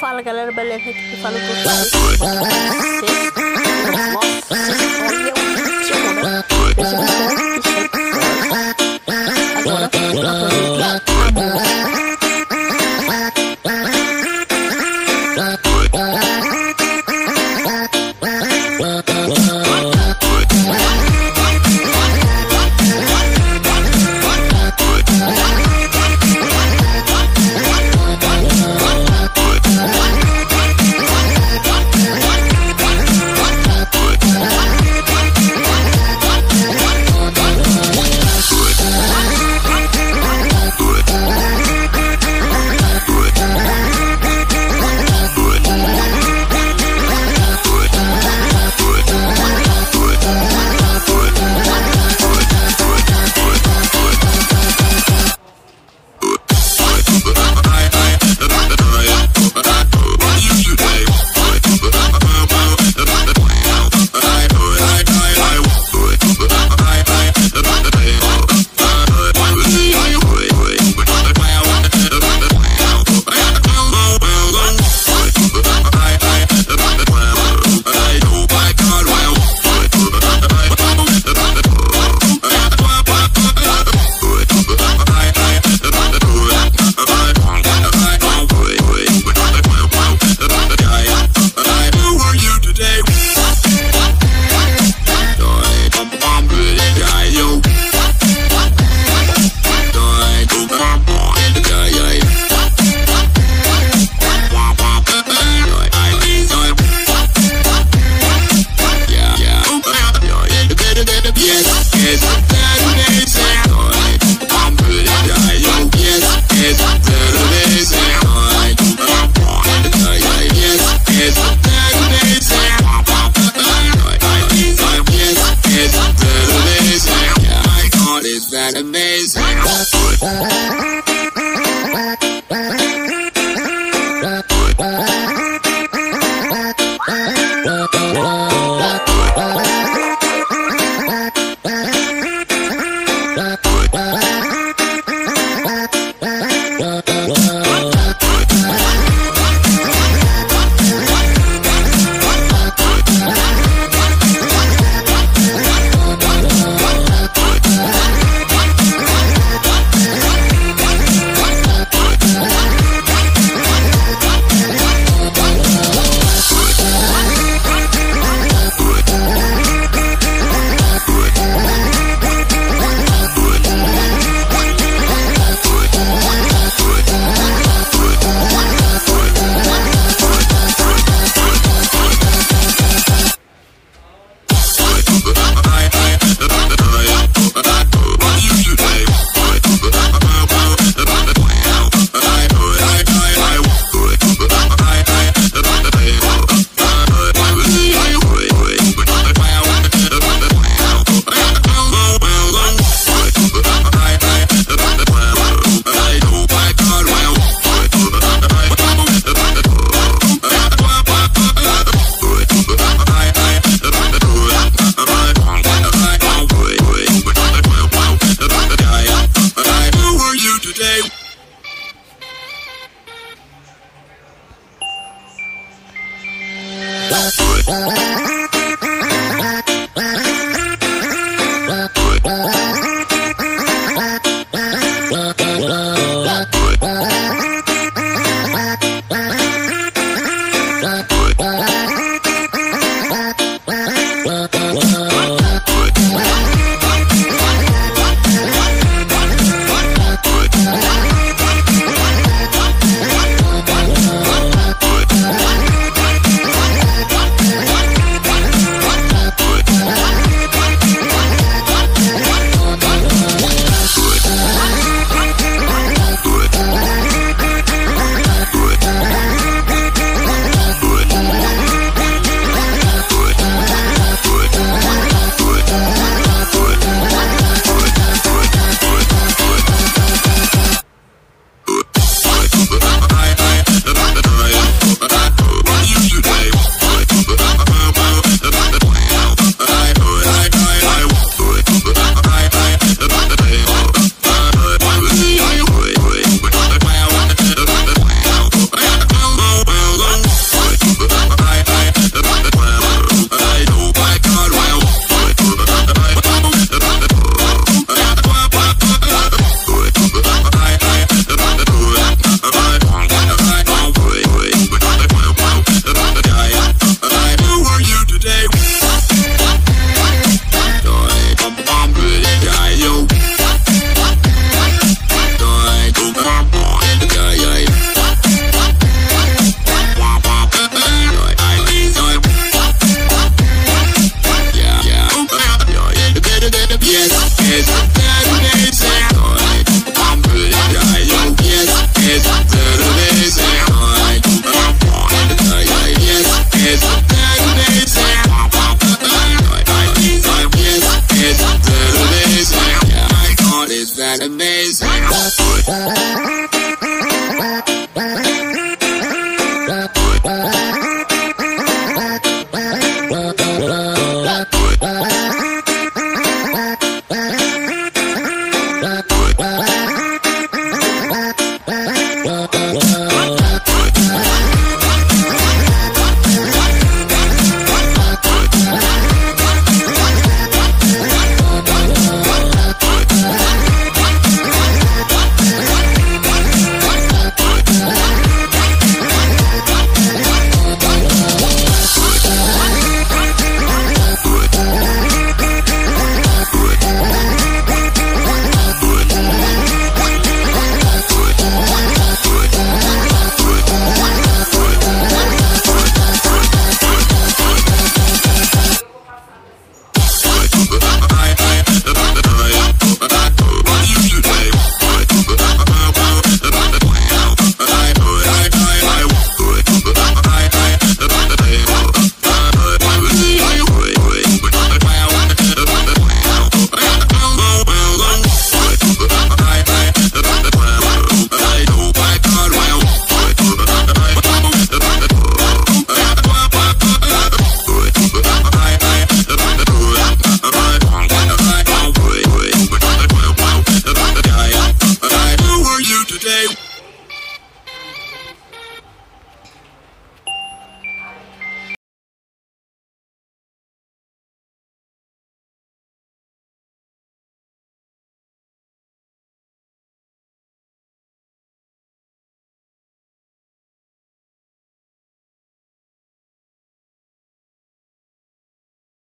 Fala galera, beleza? Aqui que fala o Gustavo. Bye.